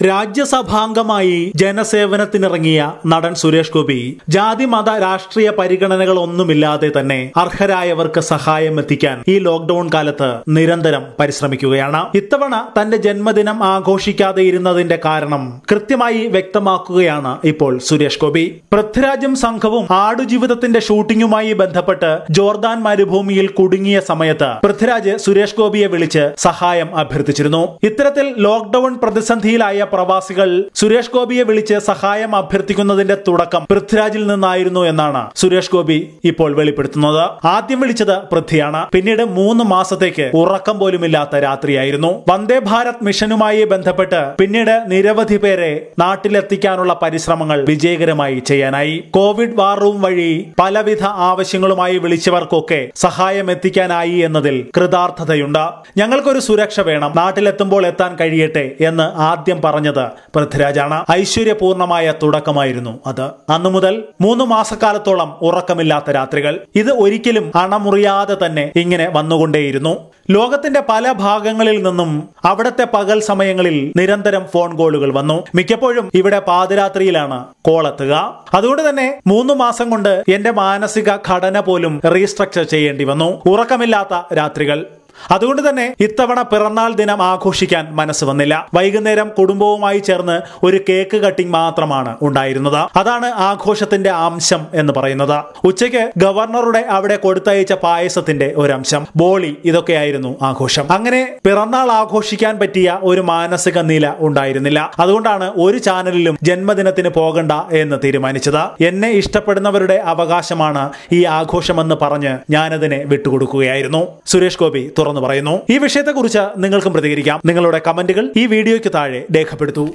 രാജ്യസഭാംഗമായി ജനസേവനത്തിനിറങ്ങിയ നടൻ സുരേഷ് ഗോപി ജാതി മത രാഷ്ട്രീയ പരിഗണനകൾ ഒന്നുമില്ലാതെ തന്നെ അർഹരായവർക്ക് സഹായം എത്തിക്കാൻ ഈ ലോക്ഡൌൺ കാലത്ത് നിരന്തരം പരിശ്രമിക്കുകയാണ്. ഇത്തവണ തന്റെ ജന്മദിനം ആഘോഷിക്കാതെ ഇരുന്നതിന്റെ കാരണം കൃത്യമായി വ്യക്തമാക്കുകയാണ് ഇപ്പോൾ സുരേഷ് ഗോപി. പൃഥ്വിരാജും സംഘവും ആടുജീവിതത്തിന്റെ ഷൂട്ടിംഗുമായി ബന്ധപ്പെട്ട് ജോർദാൻ മരുഭൂമിയിൽ കുടുങ്ങിയ സമയത്ത് പൃഥ്വിരാജ് സുരേഷ് ഗോപിയെ വിളിച്ച് സഹായം അഭ്യർത്ഥിച്ചിരുന്നു. ഇത്തരത്തിൽ ലോക്ഡൌൺ പ്രതിസന്ധിയിലായ പ്രവാസികൾ സുരേഷ് ഗോപിയെ വിളിച്ച് സഹായം അഭ്യർത്ഥിക്കുന്നതിന്റെ തുടക്കം പൃഥ്വിരാജിൽ നിന്നായിരുന്നു എന്നാണ് സുരേഷ് ഗോപി ഇപ്പോൾ വെളിപ്പെടുത്തുന്നത്. ആദ്യം വിളിച്ചത് പൃഥ്വിയാണ്. പിന്നീട് മൂന്ന് മാസത്തേക്ക് ഉറക്കം പോലുമില്ലാത്ത രാത്രിയായിരുന്നു. വന്ദേ ഭാരത് മിഷനുമായി ബന്ധപ്പെട്ട് പിന്നീട് നിരവധി പേരെ നാട്ടിലെത്തിക്കാനുള്ള പരിശ്രമങ്ങൾ വിജയകരമായി ചെയ്യാനായി. കോവിഡ് വാർ റൂം വഴി പലവിധ ആവശ്യങ്ങളുമായി വിളിച്ചവർക്കൊക്കെ സഹായം എത്തിക്കാനായി എന്നതിൽ കൃതാർത്ഥതയുണ്ട്. ഞങ്ങൾക്കൊരു സുരക്ഷ വേണം. നാട്ടിലെത്തുമ്പോൾ എത്താൻ കഴിയട്ടെ എന്ന് ആദ്യം പറഞ്ഞത് പൃഥ്വിരാജാണ്. ഐശ്വര്യപൂർണമായ തുടക്കമായിരുന്നു അത്. അന്നു മുതൽ മൂന്ന് മാസക്കാലത്തോളം ഉറക്കമില്ലാത്ത രാത്രികൾ. ഇത് ഒരിക്കലും അണമുറിയാതെ തന്നെ ഇങ്ങനെ വന്നുകൊണ്ടേയിരുന്നു. ലോകത്തിന്റെ പല ഭാഗങ്ങളിൽ നിന്നും അവിടത്തെ പകൽ സമയങ്ങളിൽ നിരന്തരം ഫോൺ കോളുകൾ വന്നു. മിക്കപ്പോഴും ഇവിടെ പാതിരാത്രിയിലാണ് കോൾ എത്തുക. അതുകൊണ്ട് തന്നെ മൂന്ന് മാസം കൊണ്ട് എന്റെ മാനസിക ഘടന പോലും റീസ്ട്രക്ചർ ചെയ്യേണ്ടി വന്നു. ഉറക്കമില്ലാത്ത രാത്രികൾ. അതുകൊണ്ട് തന്നെ ഇത്തവണ പിറന്നാൾ ദിനം ആഘോഷിക്കാൻ മനസ്സ് വന്നില്ല. വൈകുന്നേരം കുടുംബവുമായി ചേർന്ന് ഒരു കേക്ക് കട്ടിംഗ് മാത്രമാണ് ഉണ്ടായിരുന്നത്. അതാണ് ആഘോഷത്തിന്റെ അംശം എന്ന് പറയുന്നത്. ഉച്ചയ്ക്ക് ഗവർണറുടെ അവിടെ കൊടുത്തയച്ച പായസത്തിന്റെ ഒരു അംശം ബോളി ഇതൊക്കെയായിരുന്നു ആഘോഷം. അങ്ങനെ പിറന്നാൾ ആഘോഷിക്കാൻ പറ്റിയ ഒരു മാനസിക നില ഉണ്ടായിരുന്നില്ല. അതുകൊണ്ടാണ് ഒരു ചാനലിലും ജന്മദിനത്തിന് പോകണ്ട എന്ന് തീരുമാനിച്ചത്. എന്നെ ഇഷ്ടപ്പെടുന്നവരുടെ അവകാശമാണ് ഈ ആഘോഷമെന്ന് പറഞ്ഞ് ഞാനതിനെ വിട്ടുകൊടുക്കുകയായിരുന്നു. സുരേഷ് ഗോപി തുറന്നു പറയുന്നു. ഈ വിഷയത്തെക്കുറിച്ച് നിങ്ങൾക്കും പ്രതികരിക്കാം. നിങ്ങളുടെ കമന്റുകൾ ഈ വീഡിയോയ്ക്ക് താഴെ രേഖപ്പെടുത്തൂ.